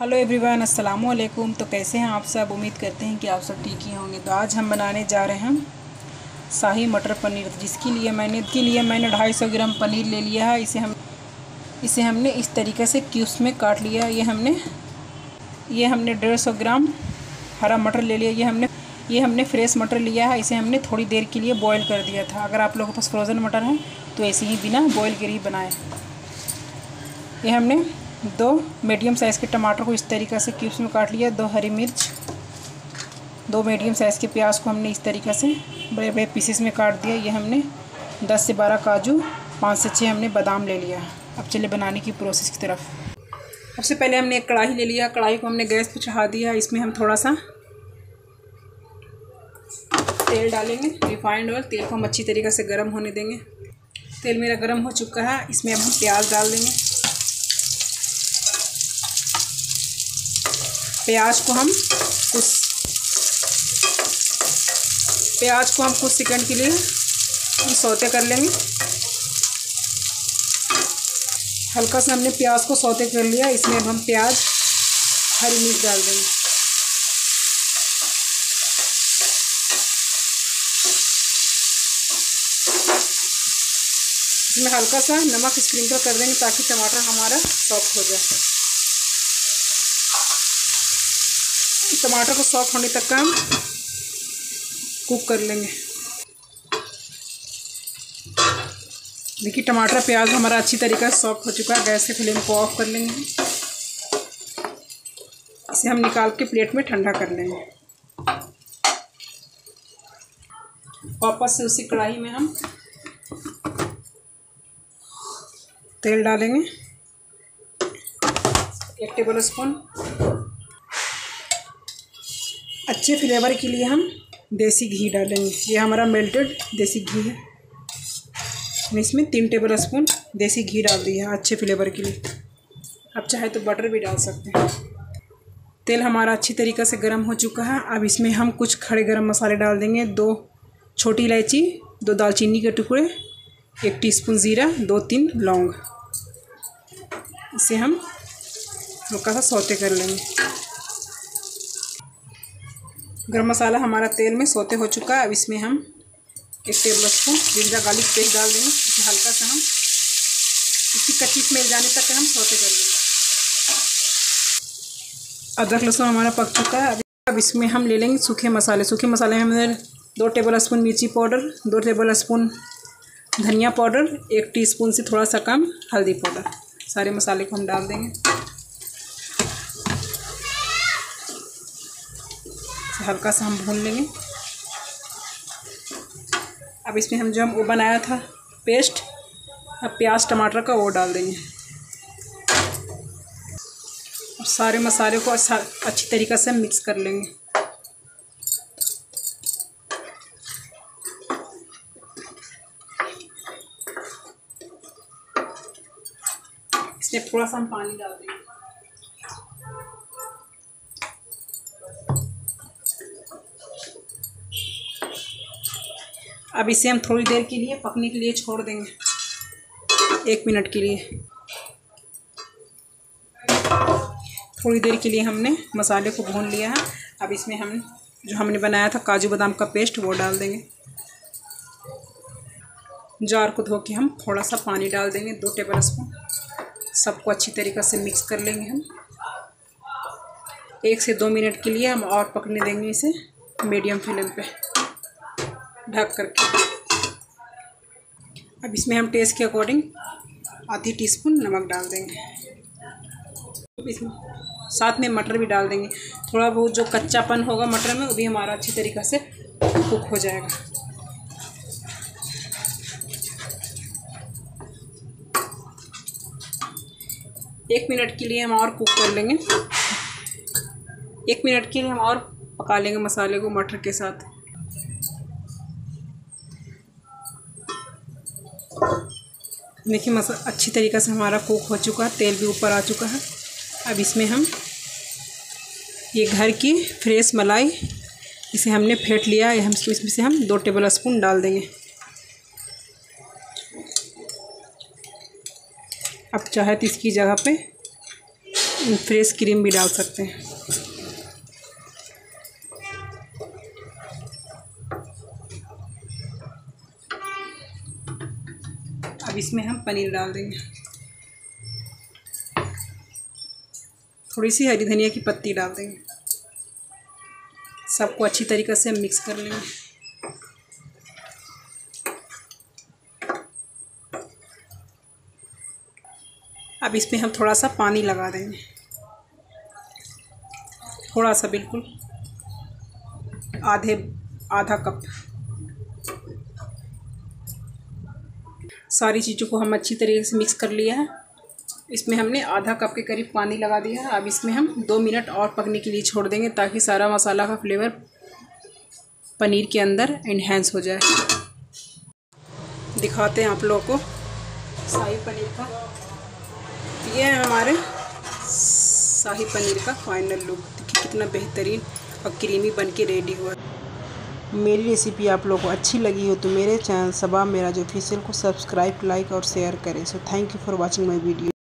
Hello everyone अस्सलाम वालेकुम तो कैसे हैं आप सब? उम्मीद करते हैं कि आप सब ठीक ही होंगे। तो आज हम बनाने जा रहे हैं शाही मटर पनीर। तो जिसके लिए मैंने, के लिए मैंने ढाई सौ ग्राम पनीर ले लिया है। इसे हम, इसे हमने इस तरीके से क्यूब्स में काट लिया ये हमने ये हमने डेढ़ सौ ग्राम हरा मटर ले लिया। ये हमने ये हमने फ्रेश मटर लिया है। इसे हमने थोड़ी देर के लिए बॉईल कर दिया था। अगर आप लोगों के पास फ्रोज़न मटर है तो ऐसे ही बिना बॉईल के ही बनाएँ। ये हमने दो मीडियम साइज़ के टमाटर को इस तरीक़े से क्यूब्स में काट लिया, दो हरी मिर्च, दो मीडियम साइज़ के प्याज को हमने इस तरीक़े से बड़े बड़े पीसेस में काट दिया। ये हमने दस से बारह काजू, पाँच से छः हमने बादाम ले लिया। अब चले बनाने की प्रोसेस की तरफ़। सबसे पहले हमने एक कढ़ाई ले लिया। कढ़ाई को हमने गैस पर चढ़ा दिया। इसमें हम थोड़ा सा तेल डालेंगे, रिफाइंड ऑयल। तेल को हम अच्छी तरीके से गर्म होने देंगे। तेल मेरा गर्म हो चुका है। इसमें अब हम प्याज डाल देंगे। प्याज को हम कुछ प्याज को हम कुछ सेकंड के लिए सौते कर लेंगे। हल्का सा हमने प्याज को सौते कर लिया, इसमें अब हम प्याज, हरी मिर्च डाल देंगे। इसमें हल्का सा नमक स्प्रिंकल कर देंगे ताकि टमाटर हमारा सॉफ्ट हो जाए। टमाटर को सॉफ्ट होने तक का हम कुक कर लेंगे। देखिए, टमाटर प्याज हमारा अच्छी तरीके से सॉफ्ट हो चुका है। गैस के फ्लेम को ऑफ़ कर लेंगे। इसे हम निकाल के प्लेट में ठंडा कर लेंगे। वापस से उसी कढ़ाई में हम तेल डालेंगे। एक टेबल स्पून अच्छे फ्लेवर के लिए हम देसी घी डालेंगे। ये हमारा मेल्टेड देसी घी है। मैं इसमें तीन टेबल स्पून देसी घी डाल दिया है अच्छे फ्लेवर के लिए। आप चाहे तो बटर भी डाल सकते हैं। तेल हमारा अच्छी तरीक़े से गर्म हो चुका है। अब इसमें हम कुछ खड़े गर्म मसाले डाल देंगे। दो छोटी इलायची, दो दालचीनी के टुकड़े, एक टीस्पून ज़ीरा, दो तीन लौंग। इसे हम हल्का सा सौते कर लेंगे। गरम मसाला हमारा तेल में सोते हो चुका है। अब इसमें हम एक tablespoon ginger garlic paste डाल देंगे। इसे हल्का सा हम इसकी कच्ची स्मेल जाने तक हम सोते कर लेंगे। अदरक लहसुन हमारा पक चुका है। अब इसमें हम ले लेंगे सूखे मसाले। सूखे मसाले में हमने दो टेबल स्पून मिर्ची पाउडर, दो टेबल स्पून धनिया पाउडर, एक टीस्पून से थोड़ा सा कम हल्दी पाउडर। सारे मसाले को हम डाल देंगे। हल्का सा हम भून लेंगे। अब इसमें हम जो हम वो बनाया था पेस्ट अब प्याज, टमाटर का वो डाल देंगे। और सारे मसाले को अच्छा अच्छी तरीक़े से मिक्स कर लेंगे। इसमें थोड़ा सा हम पानी डाल देंगे। अब इसे हम थोड़ी देर के लिए पकने के लिए छोड़ देंगे। एक मिनट के लिए। थोड़ी देर के लिए हमने मसाले को भून लिया है। अब इसमें हम, जो हमने बनाया था काजू बादाम का पेस्ट, वो डाल देंगे। जार को धो के हम थोड़ा सा पानी डाल देंगे, दो टेबल स्पून। सबको अच्छी तरीक़े से मिक्स कर लेंगे हम। एक से दो मिनट के लिए हम और पकने देंगे इसे मीडियम फ्लेम पे। ढक करके। अब इसमें हम टेस्ट के अकॉर्डिंग आधी टीस्पून नमक डाल देंगे। इसमें साथ में मटर भी डाल देंगे। थोड़ा बहुत जो कच्चापन होगा मटर में, वो भी हमारा अच्छी तरीक़ा से कुक हो जाएगा। एक मिनट के लिए हम और कुक कर लेंगे। एक मिनट के लिए हम और पका लेंगे मसाले को मटर के साथ। देखिए, मसा, अच्छी तरीक़े से हमारा कुक हो चुका है, तेल भी ऊपर आ चुका है। अब इसमें हम ये घर की फ्रेश मलाई, इसे हमने फेंट लिया है। हम इसमें से हम दो टेबल स्पून डाल देंगे। अब चाहे तो इसकी जगह पे फ्रेश क्रीम भी डाल सकते हैं। अब इसमें हम पनीर डाल देंगे। थोड़ी सी हरी धनिया की पत्ती डाल देंगे। सबको अच्छी तरीक़े से मिक्स कर लेंगे। अब इसमें हम थोड़ा सा पानी लगा देंगे। थोड़ा सा बिल्कुल आधे, आधा कप। सारी चीज़ों को हम अच्छी तरीके से मिक्स कर लिया है। इसमें हमने आधा कप के करीब पानी लगा दिया है। अब इसमें हम दो मिनट और पकने के लिए छोड़ देंगे ताकि सारा मसाला का फ्लेवर पनीर के अंदर इन्हेंस हो जाए। दिखाते हैं आप लोगों को शाही पनीर का। ये है हमारे शाही पनीर का फाइनल लुक देखिए कितना बेहतरीन और क्रीमी बन के रेडी हुआ। मेरी रेसिपी आप लोगों को अच्छी लगी हो तो मेरे चैनल सबा मेरा जो ऑफिशियल को सब्सक्राइब लाइक और शेयर करें। So thank you for watching my video